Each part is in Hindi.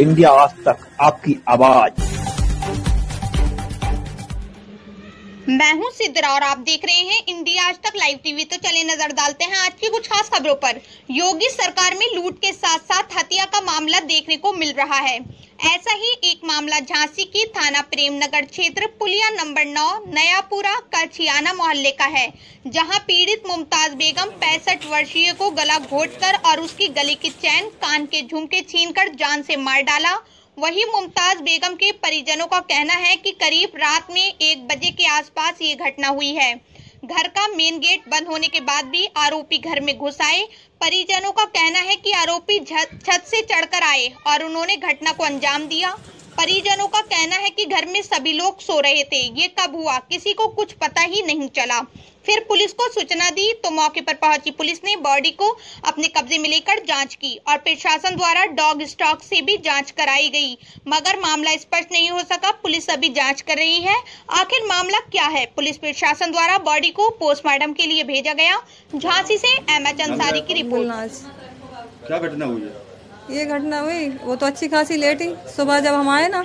इंडिया आज तक आपकी आवाज़। मैं हूँ सिद्धरा और आप देख रहे हैं इंडिया आज तक लाइव टीवी। तो चले नज़र डालते हैं आज की कुछ खास खबरों पर। योगी सरकार में लूट के साथ साथ हत्या का मामला देखने को मिल रहा है। ऐसा ही एक मामला झांसी की थाना प्रेमनगर क्षेत्र, पुलिया नंबर नौ, नयापुरा कचियाना मोहल्ले का है, जहाँ पीड़ित मुमताज़ बेगम पैंसठ वर्षीय को गला घोटकर और उसकी गले की चैन, कान के झुमके छीनकर जान से मार डाला। वही मुमताज़ बेगम के परिजनों का कहना है कि करीब रात में एक बजे के आसपास ये घटना हुई है। घर का मेन गेट बंद होने के बाद भी आरोपी घर में घुस आए। परिजनों का कहना है कि आरोपी छत से चढ़कर आए और उन्होंने घटना को अंजाम दिया। परिजनों का कहना है कि घर में सभी लोग सो रहे थे। ये कब हुआ? किसी को कुछ पता ही नहीं चला। फिर पुलिस को सूचना दी तो मौके पर पहुँची पुलिस ने बॉडी को अपने कब्जे में लेकर जाँच की और प्रशासन द्वारा डॉग स्टॉक से भी जाँच कराई गई। मगर मामला स्पष्ट नहीं हो सका। पुलिस अभी जाँच कर रही है। आखिर मामला क्या है? पुलिस प्रशासन द्वारा बॉडी को पोस्टमार्टम के लिए भेजा गया। झांसी से एम एच अंसारी की रिपोर्ट। क्या घटना हुई है? ये घटना हुई, वो तो अच्छी खासी लेटी सुबह जब हम आए ना,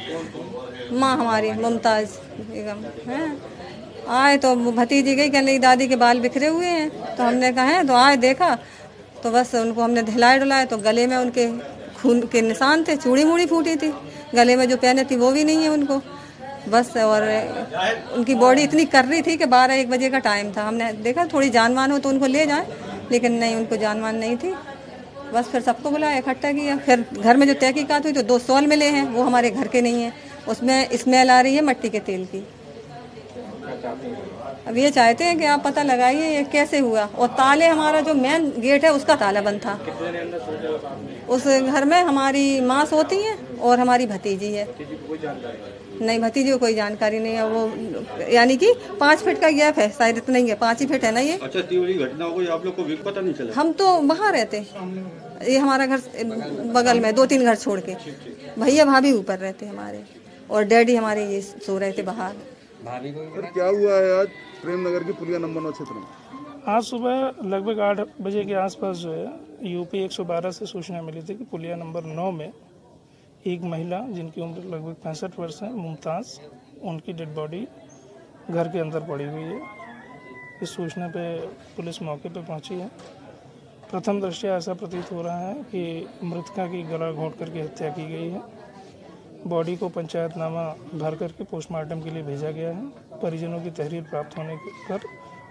माँ हमारी, मुमताज़ बेगम है। आए तो भतीजी गई, कहने दादी के बाल बिखरे हुए हैं। तो हमने कहा, है? तो आए, देखा तो बस उनको हमने ढिलाए डुलाए तो गले में उनके खून के निशान थे चूड़ी मूड़ी फूटी थी। गले में जो पहने थी, वो भी नहीं है उनको। बस, और उनकी बॉडी इतनी कर रही थी कि बारह एक बजे का टाइम था। हमने देखा, थोड़ी जानवान हो तो उनको ले जाए, लेकिन नहीं, उनको जानवान नहीं थी। बस फिर सबको बुलाया, इकट्ठा किया। फिर घर में जो तहकीकात हुई तो दो सॉल मिले हैं। वो हमारे घर के नहीं हैं। उसमें स्मेल आ रही है मट्टी के तेल की। अब ये चाहते हैं कि आप पता लगाइए ये कैसे हुआ। और ताले हमारा जो मेन गेट है उसका ताला बंद था। उस घर में हमारी माँ सोती है और हमारी भतीजी है। नहीं भतीजी को कोई जानकारी नहीं है। वो यानी कि पाँच फीट का गैप है शायद इतना ही है। पाँच ही फीट है ना ये? अच्छा घटना हो गई आप लोग को भी पता नहीं चला? हम तो वहाँ रहते ये हमारा घर बगल में दो तीन घर छोड़ के। भैया भाभी ऊपर रहते हमारे। और डैडी हमारे ये सो रहे थे बाहर। फिर क्या हुआ है आज प्रेम नगर की पुलिया नंबर नौ क्षेत्र में? आज सुबह लगभग आठ बजे के आसपास जो है यूपी 112 से सूचना मिली थी कि पुलिया नंबर नौ में एक महिला जिनकी उम्र लगभग पैंसठ वर्ष है मुमताज़ उनकी डेड बॉडी घर के अंदर पड़ी हुई है। इस सूचना पे पुलिस मौके पे पहुँची है। प्रथम दृष्टया ऐसा प्रतीत हो रहा है कि मृतका की गला घोंट करके हत्या की गई है। बॉडी को पंचायतनामा भर करके पोस्टमार्टम के लिए भेजा गया है। परिजनों की तहरीर प्राप्त होने पर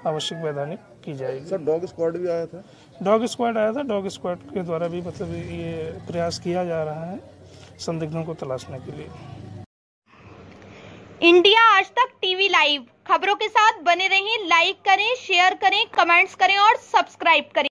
आवश्यक वैधानिक की जाएगी। सर डॉग स्क्वाड भी आया था? डॉग स्क्वाड आया था। डॉग स्क्वाड के द्वारा भी मतलब ये प्रयास किया जा रहा है संदिग्धों को तलाशने के लिए। इंडिया आज तक टीवी लाइव खबरों के साथ बने रहें लाइक करें शेयर करें कमेंट्स करें और सब्सक्राइब करें।